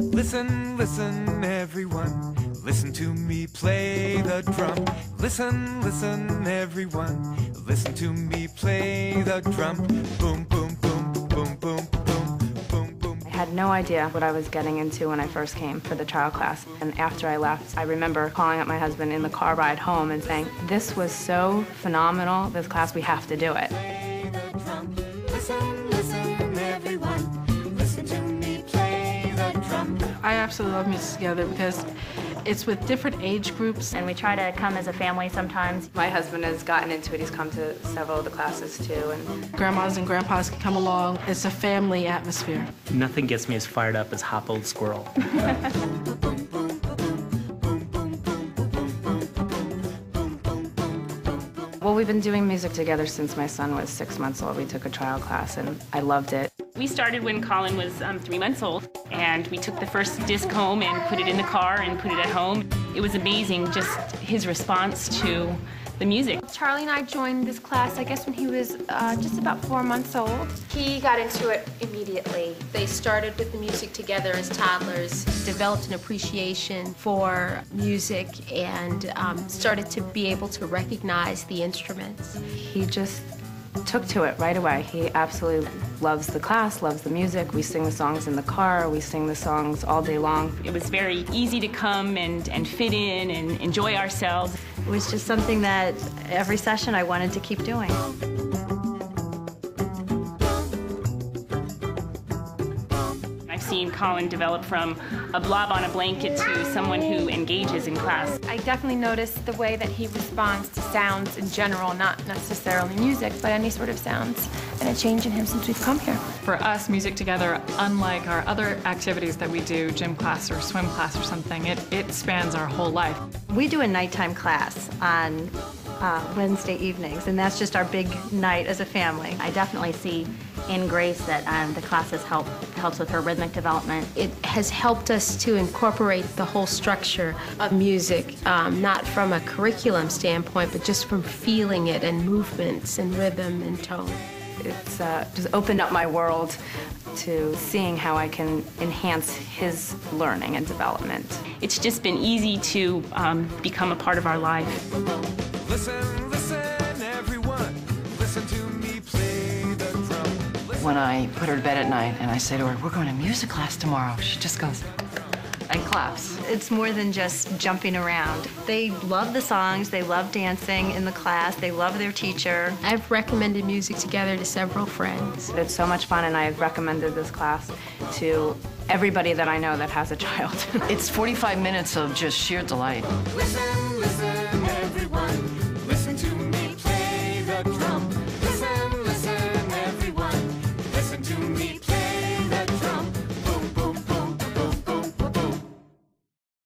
Listen, listen, everyone. Listen to me play the drum. Listen, listen, everyone. Listen to me play the drum. Boom, boom, boom, boom, boom, boom, boom, boom. I had no idea what I was getting into when I first came for the trial class. And after I left, I remember calling up my husband in the car ride home and saying, This was so phenomenal, this class, we have to do it. Play the drum. Listen, listen, I absolutely love Music Together because it's with different age groups. And we try to come as a family sometimes. My husband has gotten into it, he's come to several of the classes too. And Grandmas and grandpas can come along. It's a family atmosphere. Nothing gets me as fired up as Hop Old Squirrel. well, we've been doing music together since my son was six months old. We took a trial class and I loved it. We started when Colin was um, three months old, and we took the first disc home and put it in the car and put it at home. It was amazing just his response to the music. Charlie and I joined this class, I guess, when he was uh, just about four months old. He got into it immediately. They started with the music together as toddlers, developed an appreciation for music, and um, started to be able to recognize the instruments. He just took to it right away. He absolutely loves the class, loves the music. We sing the songs in the car, we sing the songs all day long. It was very easy to come and, and fit in and enjoy ourselves. It was just something that every session I wanted to keep doing. Seen Colin develop from a blob on a blanket to someone who engages in class. I definitely noticed the way that he responds to sounds in general, not necessarily music, but any sort of sounds, and a change in him since we've come here. For us, Music Together, unlike our other activities that we do, gym class or swim class or something, it, it spans our whole life. We do a nighttime class on uh, Wednesday evenings, and that's just our big night as a family. I definitely see in Grace that um, the classes help helps with her rhythmic development. It has helped us to incorporate the whole structure of music, um, not from a curriculum standpoint, but just from feeling it and movements and rhythm and tone. It's uh, just opened up my world to seeing how I can enhance his learning and development. It's just been easy to um, become a part of our life. Listen, listen, everyone. Listen to me play the drum. When I put her to bed at night and I say to her, we're going to music class tomorrow, she just goes and claps. It's more than just jumping around. They love the songs, they love dancing in the class, they love their teacher. I've recommended music together to several friends. It's so much fun, and I've recommended this class to everybody that I know that has a child. It's 45 minutes of just sheer delight. Listen, listen,